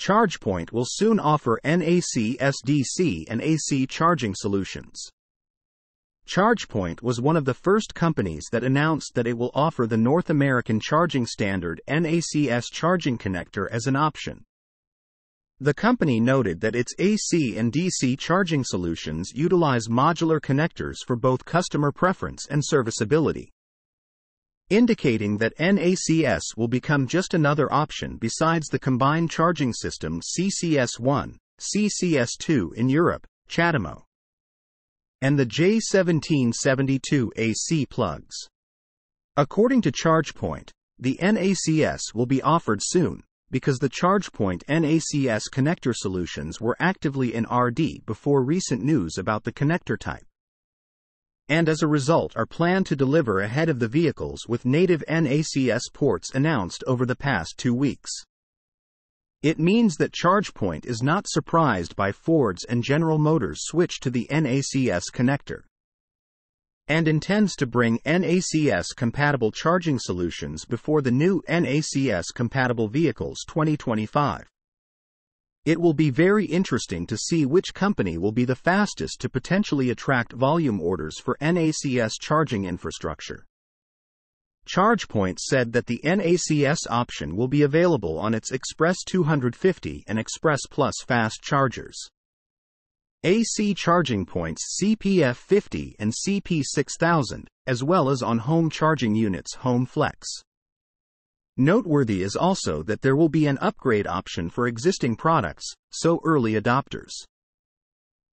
ChargePoint will soon offer NACS DC and AC charging solutions. ChargePoint was one of the first companies that announced that it will offer the North American charging standard NACS charging connector as an option. The company noted that its AC and DC charging solutions utilize modular connectors for both customer preference and serviceability, indicating that NACS will become just another option besides the combined charging system CCS1, CCS2 in Europe, CHAdeMO, and the J1772 AC plugs. According to ChargePoint, the NACS will be offered soon, because the ChargePoint NACS connector solutions were actively in RD before recent news about the connector type. And as a result are planned to deliver ahead of the vehicles with native NACS ports announced over the past two weeks. It means that ChargePoint is not surprised by Ford's and General Motors' switch to the NACS connector and intends to bring NACS compatible charging solutions before the new NACS compatible vehicles 2025. It will be very interesting to see which company will be the fastest to potentially attract volume orders for NACS charging infrastructure. ChargePoint said that the NACS option will be available on its Express 250 and Express Plus fast chargers. AC charging points CPF 50 and CP 6000, as well as on home charging units Home Flex. Noteworthy is also that there will be an upgrade option for existing products, so early adopters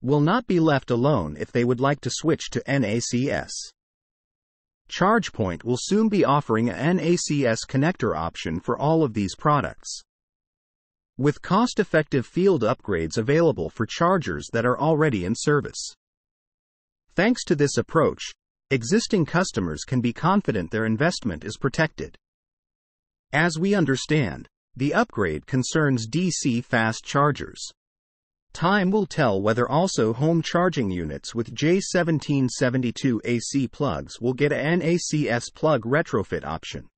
will not be left alone if they would like to switch to NACS. ChargePoint will soon be offering a NACS connector option for all of these products with cost effective field upgrades available for chargers that are already in service. Thanks to this approach, existing customers can be confident their investment is protected. As we understand, the upgrade concerns DC fast chargers. Time will tell whether also home charging units with J1772 AC plugs will get an ACS plug retrofit option.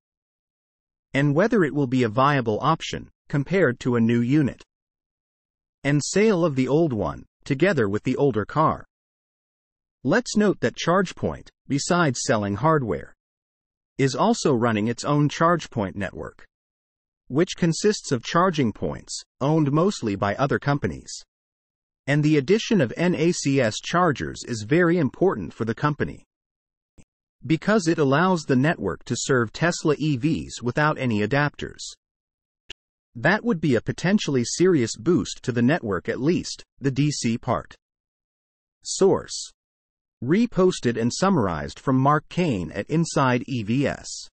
And whether it will be a viable option, compared to a new unit. And sale of the old one, together with the older car. Let's note that ChargePoint, besides selling hardware, is also running its own ChargePoint network, which consists of charging points, owned mostly by other companies. And the addition of NACS chargers is very important for the company because it allows the network to serve Tesla EVs without any adapters. That would be a potentially serious boost to the network at least, the DC part. Source. Reposted and summarized from Mark Kane at InsideEVs.